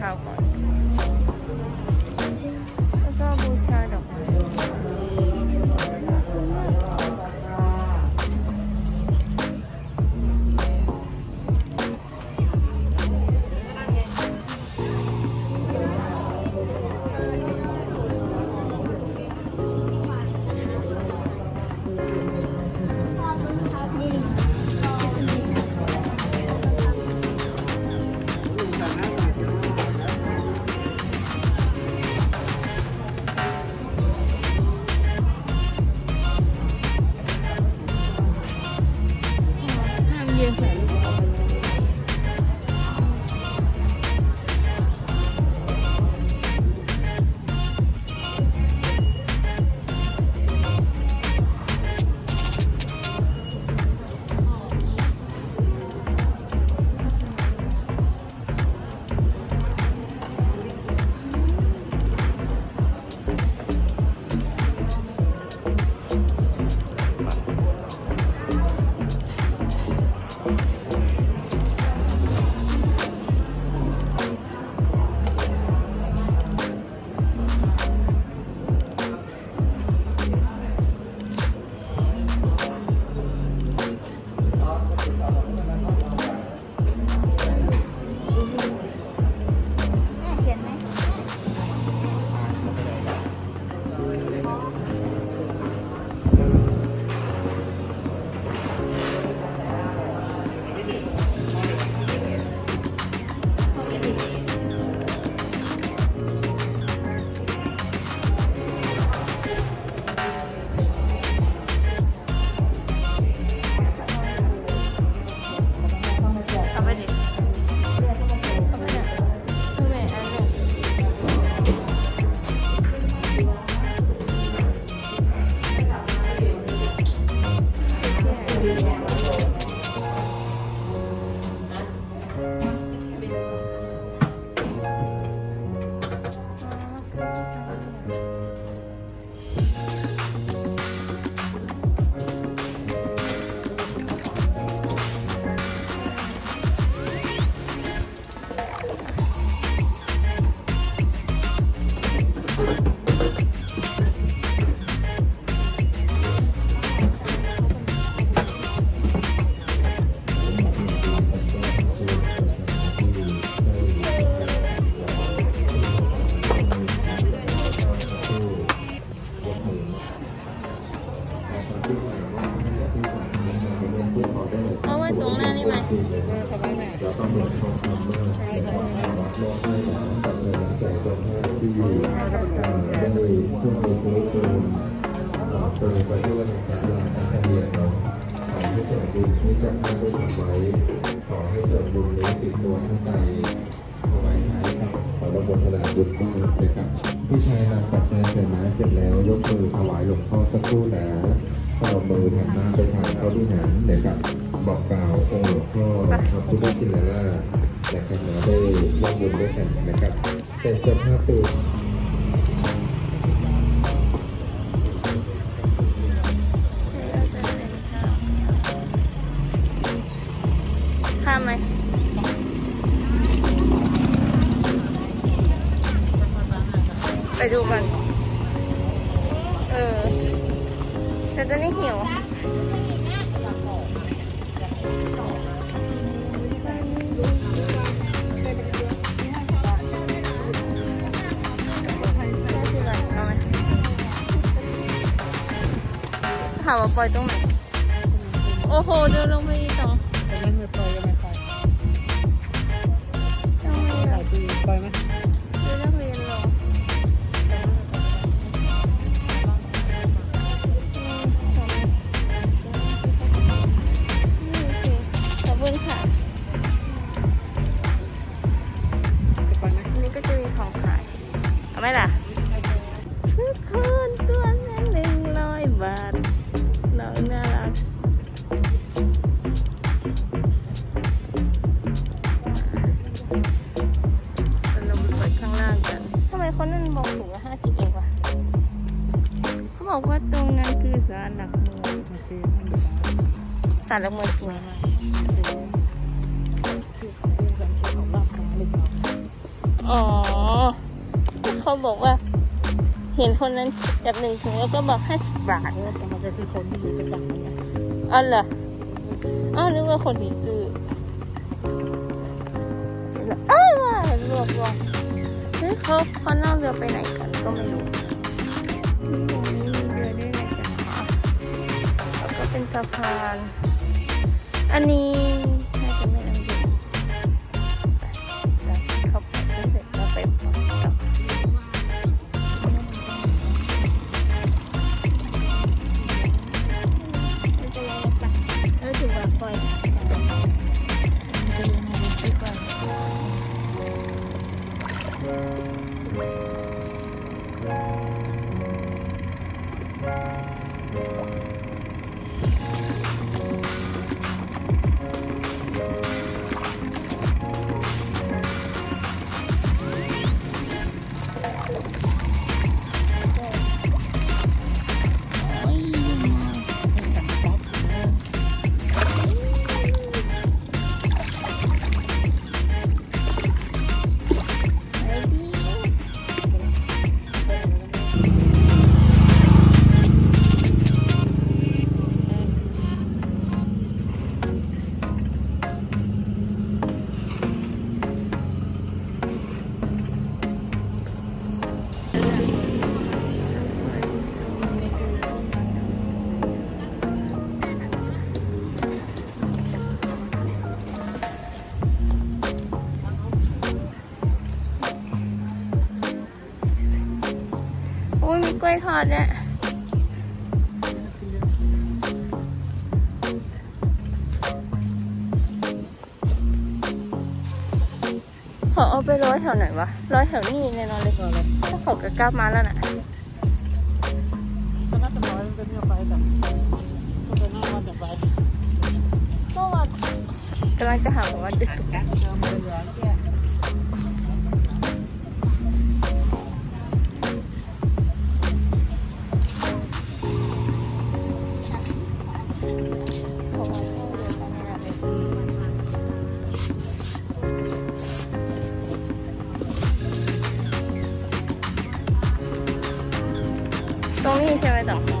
เราต้ Yeah. แล้วก็เหมือนทองคำมื่อใช้ของวัดโลกให้หลานกับเงินแก่จนที่อยู่ได้เพื่อมีชีวิตคืนเติมไปด้วยสารลานการเรียนเราขอให้เสริมบุญที่จะท่านได้ทำไว้ขอให้เสริมบุญนี้ติดตัวท่านใดเอาไว้ใช้ครับขอรับบุญนาบุญบ้างเลยครับพี่ชายนำปัจจัยเสร็จไม้เสร็จแล้วยกมือถวายหลวงพ่อสักครู่นะพนมมือหันหน้าไปทางพระวิหารเดี๋ยวครับ บอกกล่าวองค์หลวงพ่อนะครับทุกท่านที่แล้วนะครับมาได้ร่วมบุญด้วยกันนะครับเป็นเจ้าภาพตัวข้ามไหมไปดูกัน เออแต่ตอนนี้หิว ถามว่าปล่อยตรงไหน โอ้โห เดินลงไปอีกต่อยังไม่ปล่อยยังไม่ปล่อยยังไงหอะลายปีปล่อยไหม บอกว่าตรงนั้นคือศาลหลักเมืองโอเคมันดีกว่าศาลหลักเมืองจริงอ๋อเขาบอกว่า เห็นคนนั้นจับหนึ่งถุงแล้วก็บอกห้าสิบบาทเออแต่มันจะคือคนที่อยู่ประจำเนี่ยอ๋อเหรออ้าวนึกว่าคนที่ซื้ออ้าวรวบรวมเฮ้ยเขาเขานั่งเรือไปไหนกันก็ไม่รู้ มีเรือด้วยไหนกันคะแล้วก็เป็นสะพาน อันนี้ ล้วยทอดเนี่ยขาเอาไปร้อยแถวไหนวะร้อยแถวนี้แน่นอนเลยก็เลยถ้าขากระกลับมาแล้วน่ะก็น่าจะน้อยเป็นเนี่ยไปแต่ก็จะน่ามาจากไปก็ว่ากำลังจะหาว่าดึกกัก เติมเรื